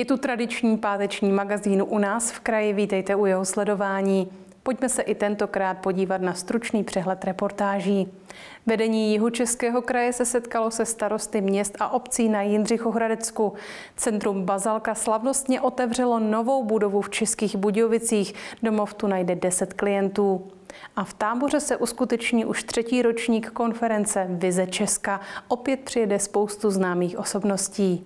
Je tu tradiční páteční magazín u nás v kraji, vítejte u jeho sledování. Pojďme se i tentokrát podívat na stručný přehled reportáží. Vedení jihu Českého kraje se setkalo se starosty měst a obcí na Jindřichohradecku. Centrum Bazalka slavnostně otevřelo novou budovu v Českých Budějovicích. Domov tu najde 10 klientů. A v táboře se uskuteční už třetí ročník konference Vize Česka. Opět přijede spoustu známých osobností.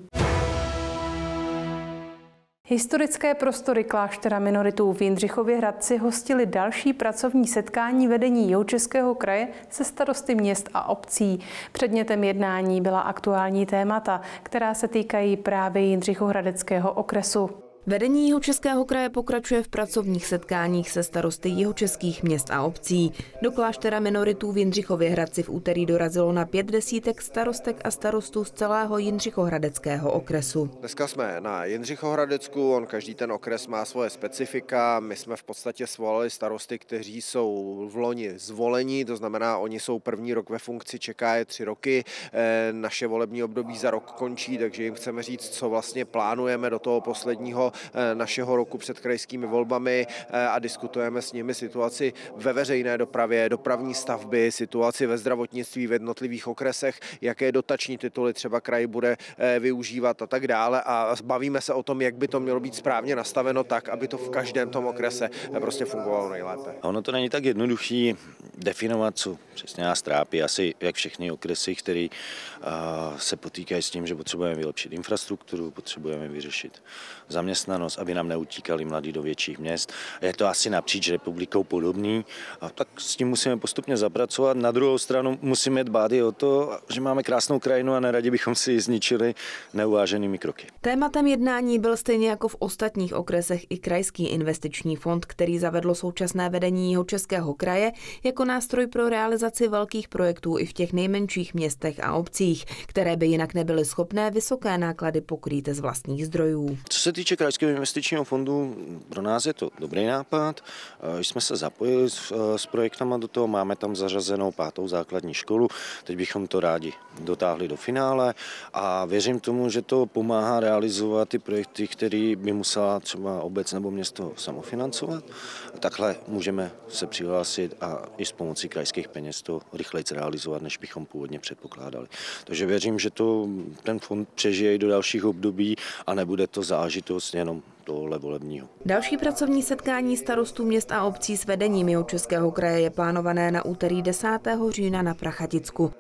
Historické prostory kláštera minoritů v Jindřichově Hradci hostili další pracovní setkání vedení Jihočeského kraje se starosty měst a obcí. Předmětem jednání byla aktuální témata, která se týkají právě Jindřichohradeckého okresu. Vedení jeho českého kraje pokračuje v pracovních setkáních se starosty jeho českých měst a obcí. Do kláštera minoritů v Jindřichově Hradci v úterý dorazilo na pět desítek starostek a starostů z celého Jindřichohradeckého okresu. Dneska jsme na Jindřichohradecku, on každý ten okres má svoje specifika. My jsme v podstatě svolali starosty, kteří jsou v loni zvolení, to znamená, oni jsou první rok ve funkci, čeká je tři roky. Eh, naše volební období za rok končí, takže jim chceme říct, co vlastně plánujeme do toho posledního našeho roku před krajskými volbami eh, a diskutujeme s nimi situaci ve veřejné dopravě, dopravní stavby, situaci ve zdravotnictví v jednotlivých okresech, jaké dotační tituly třeba kraj bude eh, využívat a tak dále a bavíme se o tom, jak by to mělo být správně nastaveno tak, aby to v každém tom okrese prostě fungovalo nejlépe. Ono to není tak jednoduchý definovat, co přesně nás trápí. Asi jak všechny okresy, které se potýkají s tím, že potřebujeme vylepšit infrastrukturu, potřebujeme vyřešit zaměstnání zaměstnanost, aby nám neutíkali mladí do větších měst. Je to asi napříč republikou podobný, a tak s tím musíme postupně zapracovat. Na druhou stranu musíme dbát i o to, že máme krásnou krajinu a neradi bychom si ji zničili neuváženými kroky. Tématem jednání byl stejně jako v ostatních okresech i Krajský investiční fond, který zavedlo současné vedení jeho českého kraje jako nástroj pro realizaci velkých projektů i v těch nejmenších městech a obcích, které by jinak nebyly schopné vysoké náklady pokrýt z vlastních zdrojů. Co se týče Krajského investičního fondu pro nás je to dobrý nápad. Jsme se zapojili s, s projektama do toho, máme tam zařazenou pátou základní školu, teď bychom to rádi dotáhli do finále a věřím tomu, že to pomáhá realizovat ty projekty, které by musela třeba obec nebo město samofinancovat. Takhle můžeme se přihlásit a i s pomocí krajských peněz to rychleji realizovat, než bychom původně předpokládali. Takže věřím, že to ten fond přežije i do dalších období a nebude to zážitost jenom tohle volebního. Další pracovní setkání starostů měst a obcí s vedením jeho českého kraje je plánované na úterý 10. října na Prachaticku.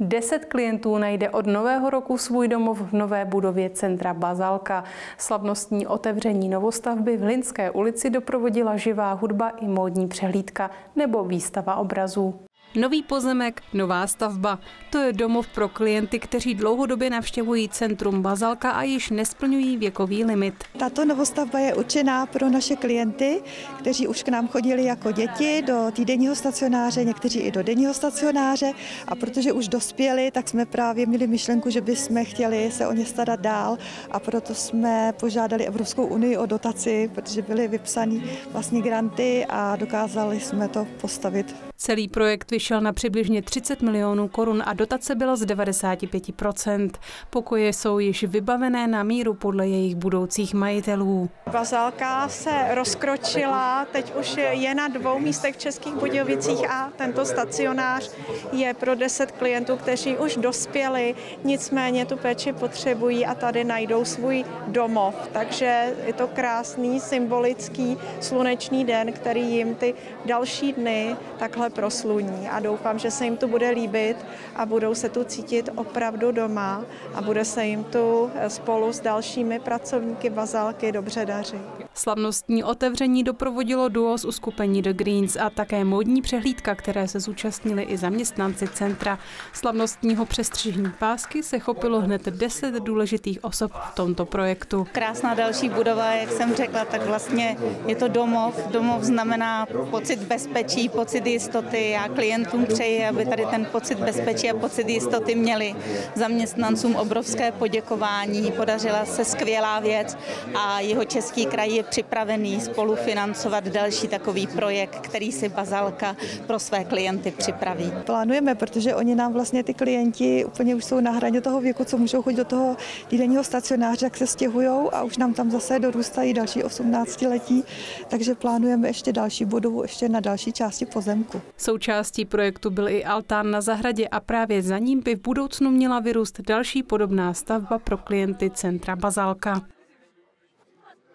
Deset klientů najde od nového roku svůj domov v nové budově centra Bazalka. Slavnostní otevření novostavby v Linské ulici doprovodila živá hudba i módní přehlídka nebo výstava obrazů. Nový pozemek, nová stavba. To je domov pro klienty, kteří dlouhodobě navštěvují centrum Bazalka a již nesplňují věkový limit. Tato novostavba je určená pro naše klienty, kteří už k nám chodili jako děti do týdenního stacionáře, někteří i do denního stacionáře a protože už dospěli, tak jsme právě měli myšlenku, že bychom chtěli se o ně starat dál a proto jsme požádali Evropskou unii o dotaci, protože byly vypsané vlastně granty a dokázali jsme to postavit. Celý projekt vyšel na přibližně 30 milionů korun a dotace byla z 95%. Pokoje jsou již vybavené na míru podle jejich budoucích majitelů. Bazálka se rozkročila, teď už je na dvou místech v Českých Budějovicích a tento stacionář je pro 10 klientů, kteří už dospěli, nicméně tu péči potřebují a tady najdou svůj domov. Takže je to krásný, symbolický slunečný den, který jim ty další dny takhle prosluní a doufám, že se jim to bude líbit a budou se tu cítit opravdu doma a bude se jim tu spolu s dalšími pracovníky bazálky dobře dařit. Slavnostní otevření doprovodilo duo z uskupení The Greens a také módní přehlídka, které se zúčastnili i zaměstnanci centra. Slavnostního přestřižení pásky se chopilo hned 10 důležitých osob v tomto projektu. Krásná další budova, jak jsem řekla, tak vlastně je to domov. Domov znamená pocit bezpečí, pocit jistoty a klient klientům přeji, aby tady ten pocit bezpečí a pocit jistoty měli. Zaměstnancům obrovské poděkování, podařila se skvělá věc a jeho český kraj je připravený spolufinancovat další takový projekt, který si Bazalka pro své klienty připraví. Plánujeme, protože oni nám vlastně ty klienti úplně už jsou na hraně toho věku, co můžou chodit do toho týdenního stacionáře, jak se stěhují a už nám tam zase dorůstají další 18 letí, takže plánujeme ještě další budovu, ještě na další části pozemku. Součástí projektu byl i altán na zahradě a právě za ním by v budoucnu měla vyrůst další podobná stavba pro klienty centra Bazalka.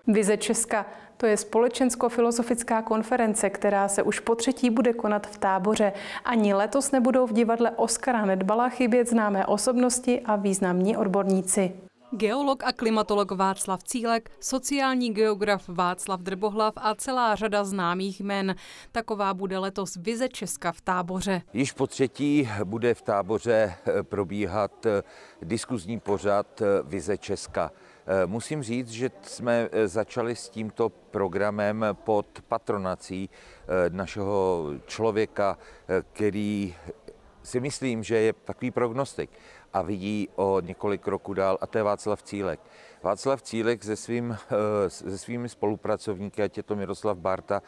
Vize Česka to je společensko-filozofická konference, která se už po třetí bude konat v táboře. Ani letos nebudou v divadle Oskara Nedbala chybět známé osobnosti a významní odborníci. Geolog a klimatolog Václav Cílek, sociální geograf Václav Drbohlav a celá řada známých jmen. Taková bude letos vize Česka v táboře. Již po třetí bude v táboře probíhat diskuzní pořad Vize Česka. Musím říct, že jsme začali s tímto programem pod patronací našeho člověka, který si myslím, že je takový prognostik a vidí o několik roků dál, a to je Václav Cílek. Václav Cílek se, svým, se svými spolupracovníky, ať je to Miroslav Barta,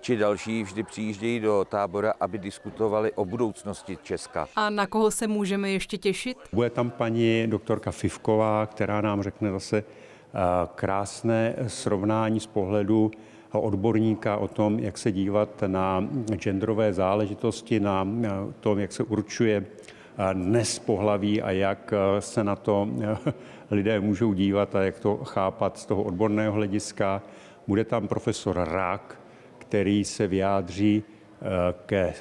či další vždy přijíždějí do tábora, aby diskutovali o budoucnosti Česka. A na koho se můžeme ještě těšit? Bude tam paní doktorka Fivková, která nám řekne zase krásné srovnání z pohledu odborníka o tom, jak se dívat na genderové záležitosti, na tom, jak se určuje dnes pohlaví a jak se na to lidé můžou dívat a jak to chápat z toho odborného hlediska. Bude tam profesor Rák, který se vyjádří ke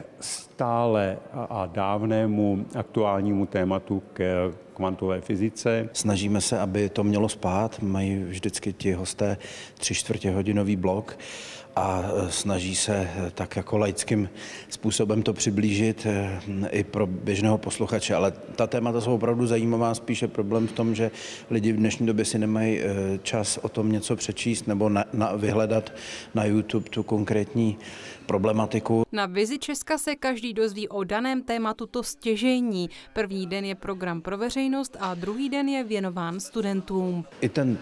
stále a dávnému aktuálnímu tématu k kvantové fyzice. Snažíme se, aby to mělo spát. Mají vždycky ti hosté tři čtvrtě hodinový blok a snaží se tak jako laickým způsobem to přiblížit i pro běžného posluchače. Ale ta témata jsou opravdu zajímavá, spíše problém v tom, že lidi v dnešní době si nemají čas o tom něco přečíst nebo na, na, vyhledat na YouTube tu konkrétní problematiku. Na Vizi Česka se každý dozví o daném tématu to stěžení. První den je program pro veřejnost a druhý den je věnován studentům. I ten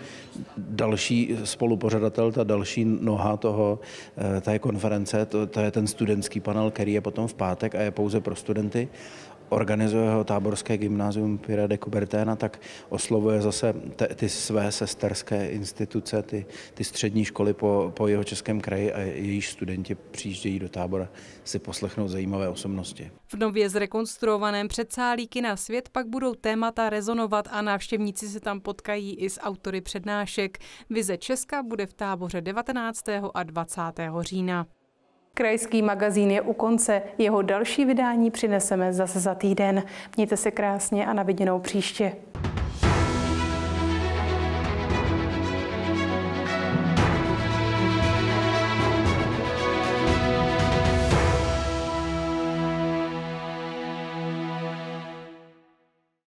další spolupořadatel, ta další noha toho, té konference, to, to je ten studentský panel, který je potom v pátek a je pouze pro studenty organizuje ho táborské gymnázium Pira de Couberténa, tak oslovuje zase te, ty své sesterské instituce, ty, ty střední školy po, po jeho českém kraji a jejíž studenti přijíždějí do tábora si poslechnout zajímavé osobnosti. V nově zrekonstruovaném předsálí kina Svět pak budou témata rezonovat a návštěvníci se tam potkají i s autory přednášek. Vize Česka bude v táboře 19. a 20. října. Krajský magazín je u konce. Jeho další vydání přineseme zase za týden. Mějte se krásně a na viděnou příště.